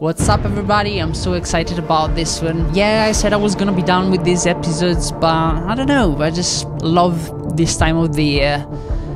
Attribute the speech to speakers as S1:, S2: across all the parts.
S1: What's up, everybody? I'm so excited about this one. Yeah, I said I was gonna be done with these episodes, but I don't know. I just love this time of the year.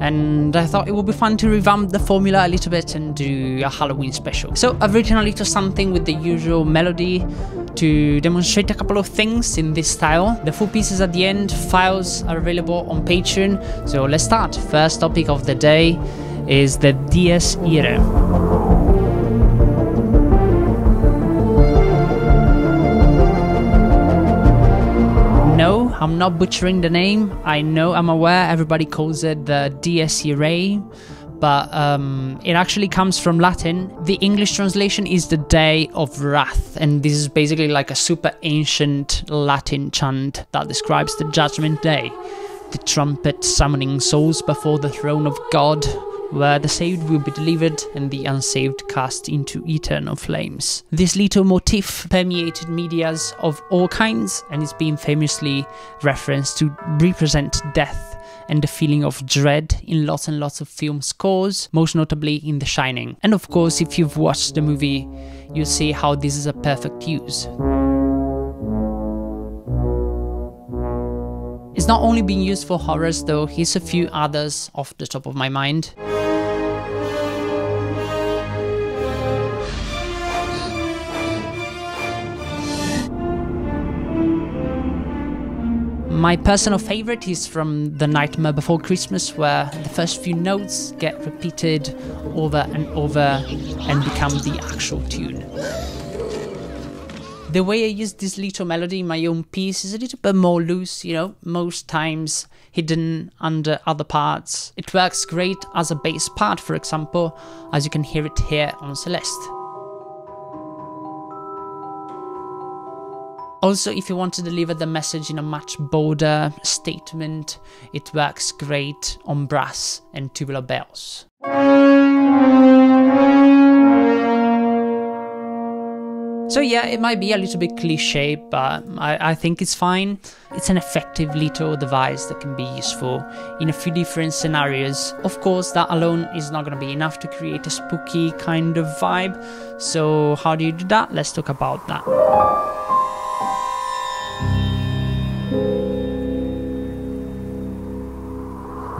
S1: And I thought it would be fun to revamp the formula a little bit and do a Halloween special. So I've written a little something with the usual melody to demonstrate a couple of things in this style. The full pieces at the end, files are available on Patreon. So let's start. First topic of the day is the Dies Irae. I'm not butchering the name. I know, I'm aware everybody calls it the Dies Irae, but um, it actually comes from Latin. The English translation is the Day of Wrath, and this is basically like a super ancient Latin chant that describes the Judgment Day. The trumpet summoning souls before the throne of God, where the saved will be delivered and the unsaved cast into eternal flames. This little motif permeated medias of all kinds and is being famously referenced to represent death and the feeling of dread in lots and lots of film scores, most notably in The Shining. And of course, if you've watched the movie, you'll see how this is a perfect use. It's not only being used for horrors though, here's a few others off the top of my mind. My personal favorite is from The Nightmare Before Christmas, where the first few notes get repeated over and over and become the actual tune. The way I use this little melody in my own piece is a little bit more loose, you know, most times hidden under other parts. It works great as a bass part, for example, as you can hear it here on Celeste. Also, if you want to deliver the message in a much bolder statement, it works great on brass and tubular bells. So yeah, it might be a little bit cliche, but I, I, think it's fine. It's an effective little device that can be useful in a few different scenarios. Of course, that alone is not going to be enough to create a spooky kind of vibe. So how do you do that? Let's talk about that.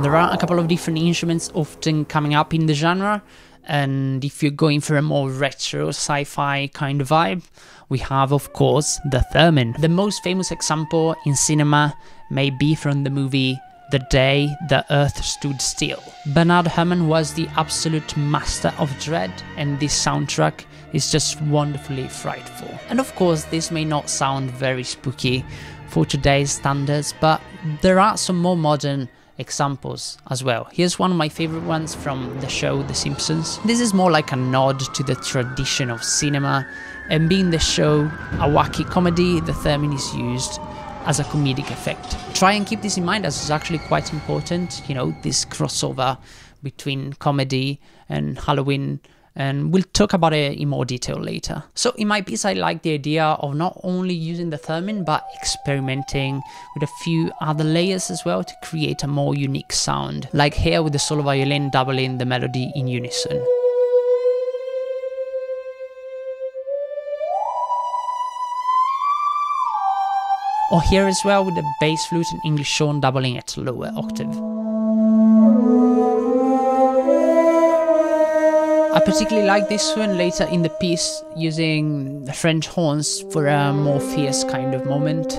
S1: There are a couple of different instruments often coming up in the genre, and if you're going for a more retro sci-fi kind of vibe, we have of course the theremin. The most famous example in cinema may be from the movie The Day the Earth Stood Still. Bernard Herrmann was the absolute master of dread, and this soundtrack is just wonderfully frightful. And of course, this may not sound very spooky for today's standards, but there are some more modern examples as well. Here's one of my favorite ones from the show The Simpsons. This is more like a nod to the tradition of cinema, and being the show a wacky comedy, the theremin is used as a comedic effect. Try and keep this in mind as it's actually quite important, you know, this crossover between comedy and Halloween and we'll talk about it in more detail later. So in my piece I like the idea of not only using the theremin but experimenting with a few other layers as well to create a more unique sound, like here with the solo violin doubling the melody in unison. Or here as well with the bass flute and English horn doubling at lower octave. Particularly like this one later in the piece using French horns for a more fierce kind of moment.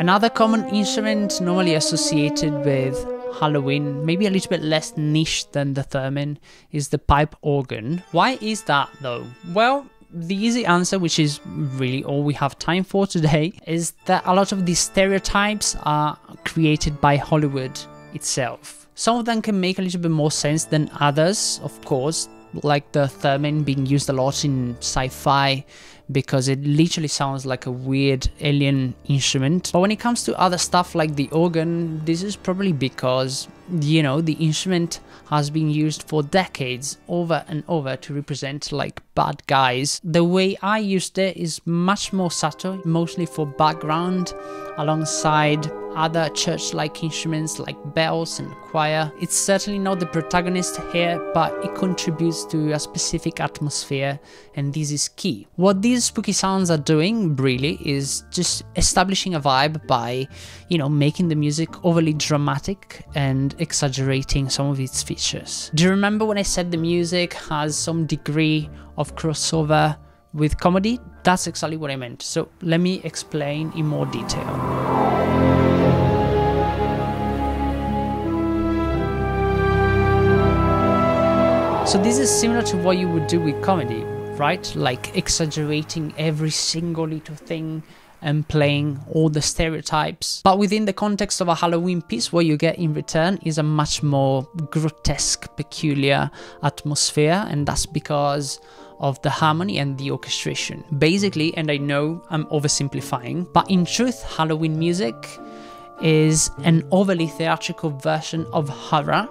S1: Another common instrument normally associated with Halloween, maybe a little bit less niche than the theremin, is the pipe organ. Why is that though? Well, the easy answer, which is really all we have time for today, is that a lot of these stereotypes are created by Hollywood itself. Some of them can make a little bit more sense than others, of course, like the theremin being used a lot in sci-fi because it literally sounds like a weird alien instrument. But when it comes to other stuff like the organ, this is probably because, you know, the instrument has been used for decades over and over to represent like bad guys. The way I used it is much more subtle, mostly for background alongside other church-like instruments like bells and choir. It's certainly not the protagonist here, but it contributes to a specific atmosphere and this is key. What these spooky sounds are doing really is just establishing a vibe by, you know, making the music overly dramatic and exaggerating some of its features. Do you remember when I said the music has some degree of crossover with comedy? That's exactly what I meant. So let me explain in more detail. So this is similar to what you would do with comedy, right? Like exaggerating every single little thing and playing all the stereotypes. But within the context of a Halloween piece, what you get in return is a much more grotesque, peculiar atmosphere, and that's because of the harmony and the orchestration. Basically, and I know I'm oversimplifying, but in truth, Halloween music is an overly theatrical version of horror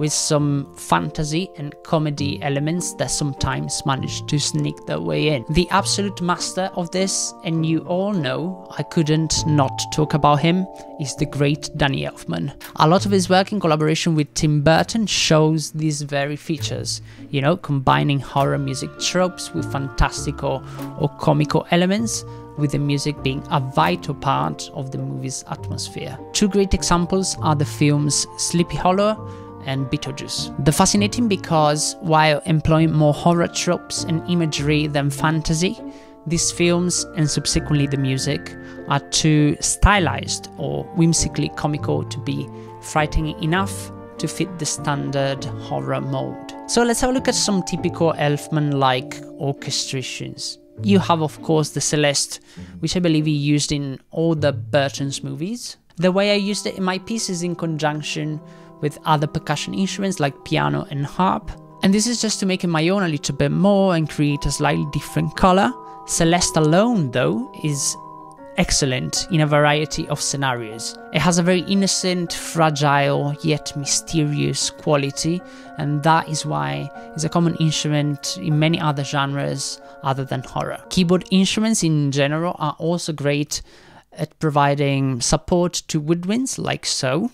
S1: with some fantasy and comedy elements that sometimes manage to sneak their way in. The absolute master of this, and you all know I couldn't not talk about him, is the great Danny Elfman. A lot of his work in collaboration with Tim Burton shows these very features, you know, combining horror music tropes with fantastical or comical elements with the music being a vital part of the movie's atmosphere. Two great examples are the films Sleepy Hollow and Beetlejuice. They're fascinating because while employing more horror tropes and imagery than fantasy, these films and subsequently the music are too stylized or whimsically comical to be frightening enough to fit the standard horror mold. So let's have a look at some typical Elfman like orchestrations. You have, of course, the Celeste, which I believe he used in all the Burton's movies. The way I used it in my piece is in conjunction with other percussion instruments like piano and harp. And this is just to make it my own a little bit more and create a slightly different color. Celeste alone, though, is excellent in a variety of scenarios. It has a very innocent, fragile, yet mysterious quality, and that is why it's a common instrument in many other genres other than horror. Keyboard instruments in general are also great at providing support to woodwinds like so.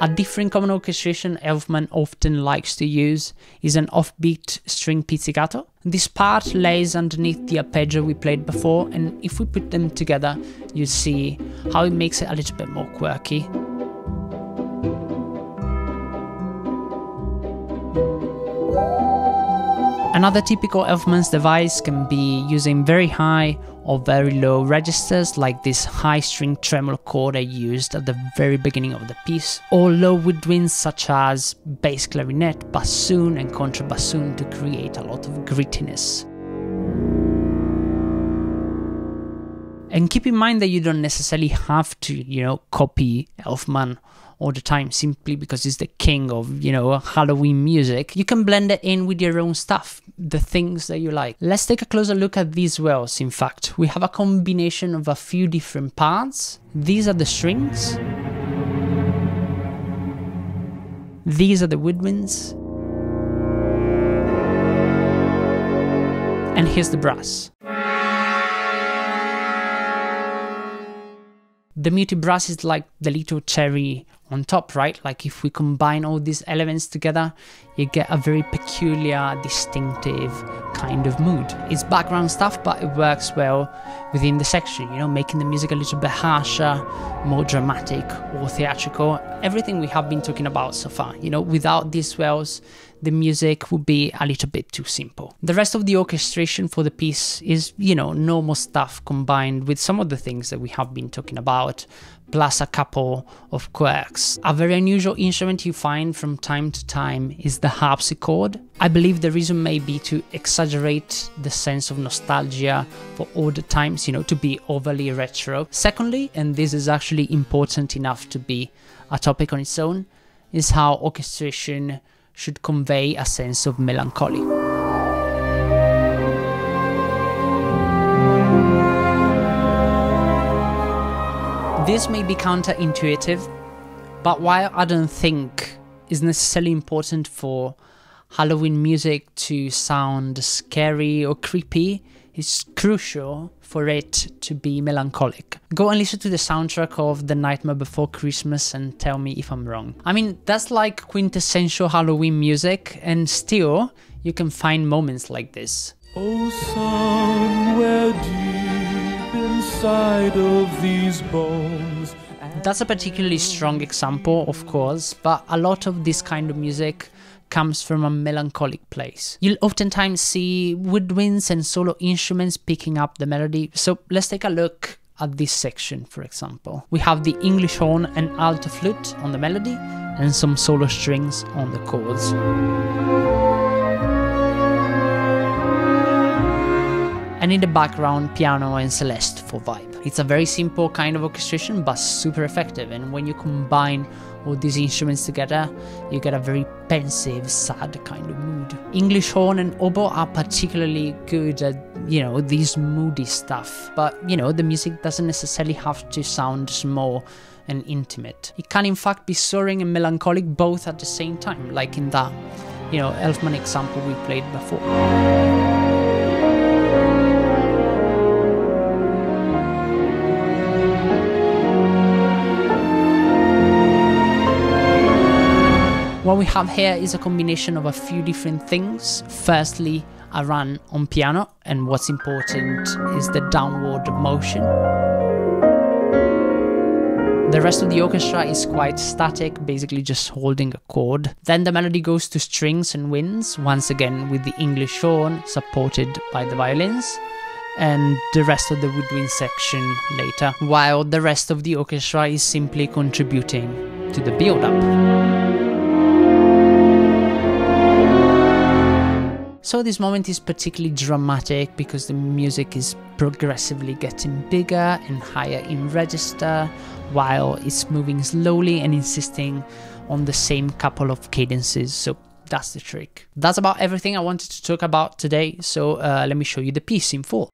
S1: A different common orchestration Elfman often likes to use is an offbeat string pizzicato. This part lays underneath the arpeggio we played before and if we put them together you see how it makes it a little bit more quirky. Another typical Elfman's device can be using very high or very low registers like this high string tremolo chord I used at the very beginning of the piece, or low woodwinds such as bass clarinet, bassoon and contrabassoon to create a lot of grittiness. And keep in mind that you don't necessarily have to, you know, copy Elfman all the time simply because it's the king of, you know, Halloween music. You can blend it in with your own stuff, the things that you like. Let's take a closer look at these swells, in fact. We have a combination of a few different parts. These are the strings. These are the woodwinds. And here's the brass. The muted brass is like the little cherry on top, right? Like if we combine all these elements together, you get a very peculiar, distinctive kind of mood. It's background stuff, but it works well within the section, you know, making the music a little bit harsher, more dramatic or theatrical. Everything we have been talking about so far, you know, without these swells, the music would be a little bit too simple. The rest of the orchestration for the piece is, you know, normal stuff combined with some of the things that we have been talking about, plus a couple of quirks. A very unusual instrument you find from time to time is the harpsichord. I believe the reason may be to exaggerate the sense of nostalgia for older times, you know, to be overly retro. Secondly, and this is actually important enough to be a topic on its own, is how orchestration should convey a sense of melancholy. This may be counterintuitive, but while I don't think is necessarily important for Halloween music to sound scary or creepy, it's crucial for it to be melancholic. Go and listen to the soundtrack of The Nightmare Before Christmas and tell me if I'm wrong. I mean, that's like quintessential Halloween music, and still, you can find moments like this. Oh, inside of these bones. That's a particularly strong example, of course, but a lot of this kind of music comes from a melancholic place. You'll oftentimes see woodwinds and solo instruments picking up the melody, so let's take a look at this section, for example. We have the English horn and alto flute on the melody, and some solo strings on the chords. And in the background piano and celeste for vibe. It's a very simple kind of orchestration but super effective and when you combine all these instruments together you get a very pensive, sad kind of mood. English horn and oboe are particularly good at, you know, this moody stuff but, you know, the music doesn't necessarily have to sound small and intimate. It can in fact be soaring and melancholic both at the same time, like in that, you know, Elfman example we played before. What we have here is a combination of a few different things. Firstly, a run on piano, and what's important is the downward motion. The rest of the orchestra is quite static, basically just holding a chord. Then the melody goes to strings and winds, once again with the English horn supported by the violins, and the rest of the woodwind section later, while the rest of the orchestra is simply contributing to the build up. So this moment is particularly dramatic because the music is progressively getting bigger and higher in register while it's moving slowly and insisting on the same couple of cadences. So that's the trick. That's about everything I wanted to talk about today. So uh, let me show you the piece in full.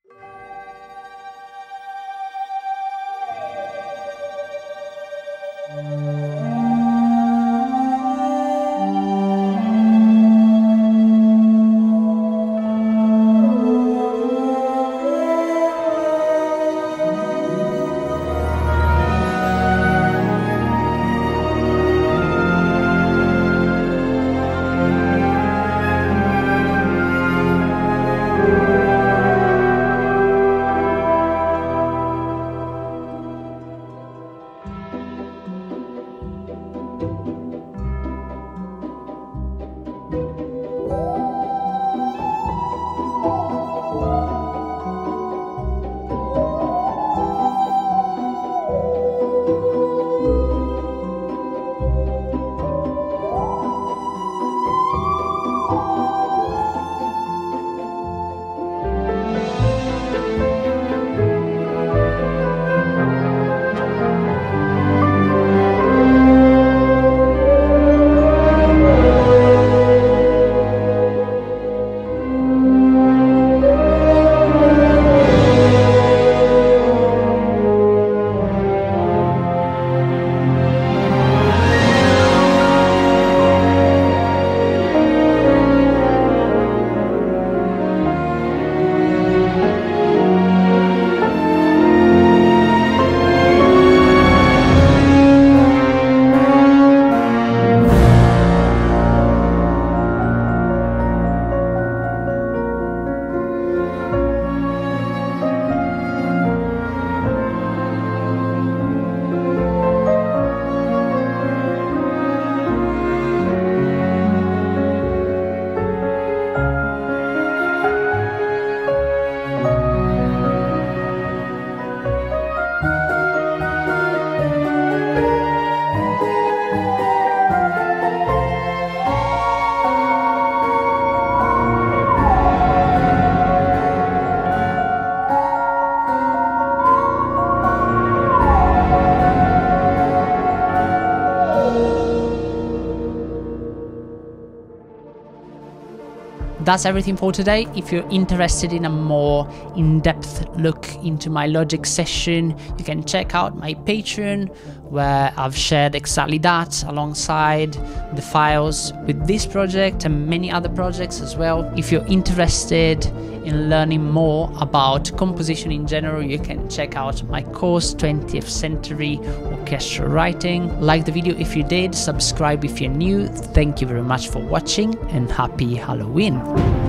S1: That's everything for today. If you're interested in a more in-depth look into my Logic session, you can check out my Patreon where I've shared exactly that alongside the files with this project and many other projects as well. If you're interested in learning more about composition in general, you can check out my course 20th Century Writing. Like the video if you did, subscribe if you're new. Thank you very much for watching and happy Halloween!